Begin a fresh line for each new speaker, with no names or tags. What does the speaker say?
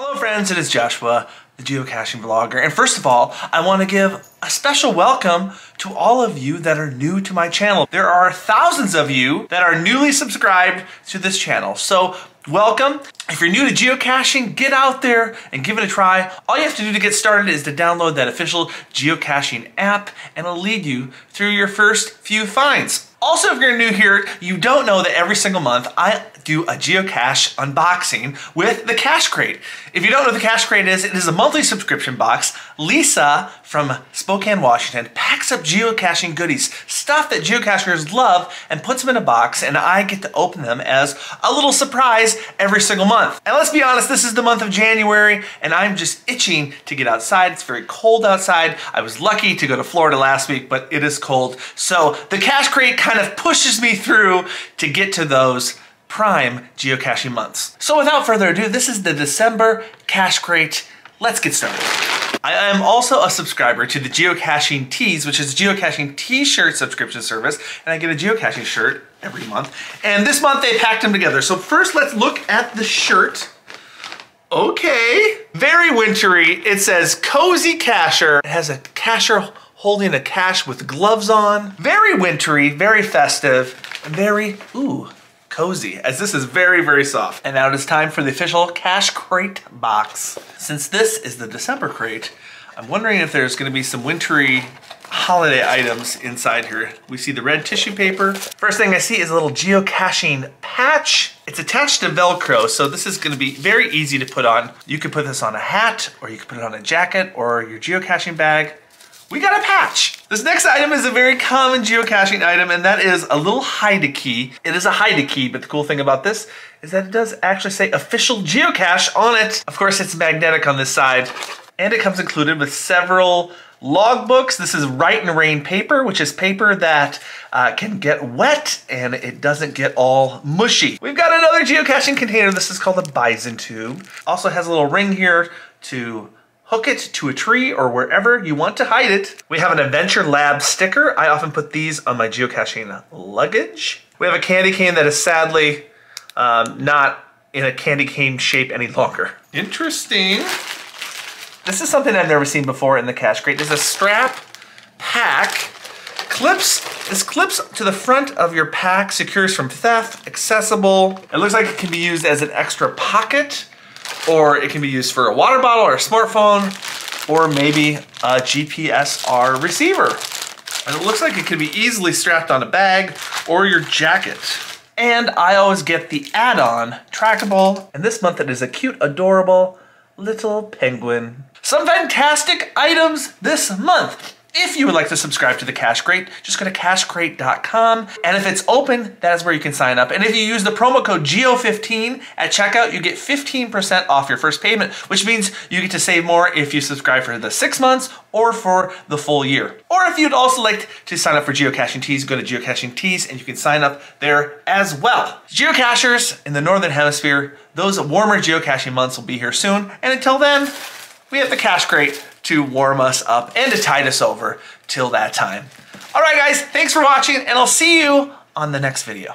Hello friends, it is Joshua, the geocaching vlogger. And first of all, I want to give a special welcome to all of you that are new to my channel. There are thousands of you that are newly subscribed to this channel. So welcome. If you're new to geocaching, get out there and give it a try. All you have to do to get started is to download that official geocaching app and it'll lead you through your first few finds. Also, if you're new here, you don't know that every single month I do a geocache unboxing with the Cache Crate. If you don't know what the Cache Crate is, it is a monthly subscription box. Lisa from Spokane, Washington packs up geocaching goodies, stuff that geocachers love, and puts them in a box, and I get to open them as a little surprise every single month. And let's be honest, this is the month of January, and I'm just itching to get outside. It's very cold outside. I was lucky to go to Florida last week, but it is cold. So the Cache Crate kind of pushes me through to get to those prime geocaching months. So without further ado, this is the December Cache Crate. Let's get started. I am also a subscriber to the Geocaching Tees, which is a geocaching t-shirt subscription service, and I get a geocaching shirt every month. And this month they packed them together. So first let's look at the shirt. Okay, very wintry. It says Cozy Cacher. It has a cacher holding a cache with gloves on. Very wintry, very festive, very, ooh, cozy, as this is very, very soft. And now it is time for the official Cache Crate box. Since this is the December crate, I'm wondering if there's gonna be some wintry holiday items inside here. We see the red tissue paper. First thing I see is a little geocaching patch. It's attached to Velcro, so this is gonna be very easy to put on. You could put this on a hat, or you could put it on a jacket, or your geocaching bag we got a patch. This next item is a very common geocaching item, and that is a little hide key. It is a hide key, but the cool thing about this is that it does actually say official geocache on it. Of course, it's magnetic on this side, and it comes included with several logbooks. This is Write and Rain paper, which is paper that uh, can get wet and it doesn't get all mushy. We've got another geocaching container. This is called a bison tube. Also has a little ring here to hook it to a tree or wherever you want to hide it. We have an Adventure Lab sticker. I often put these on my geocaching luggage. We have a candy cane that is sadly um, not in a candy cane shape any longer. Interesting. This is something I've never seen before in the cache crate. There's a strap pack, clips, this clips to the front of your pack, secures from theft, accessible. It looks like it can be used as an extra pocket or it can be used for a water bottle or a smartphone, or maybe a GPSR receiver. And it looks like it can be easily strapped on a bag or your jacket. And I always get the add-on trackable, and this month it is a cute, adorable little penguin. Some fantastic items this month. If you would like to subscribe to the Cache Crate, just go to cachecrate.com. And if it's open, that is where you can sign up. And if you use the promo code GEO15 at checkout, you get 15% off your first payment, which means you get to save more if you subscribe for the six months or for the full year. Or if you'd also like to sign up for Geocaching Tees, go to Geocaching Tees and you can sign up there as well. Geocachers in the Northern Hemisphere, those warmer geocaching months will be here soon. And until then, we have the Cache Crate to warm us up and to tide us over till that time. All right, guys, thanks for watching, and I'll see you on the next video.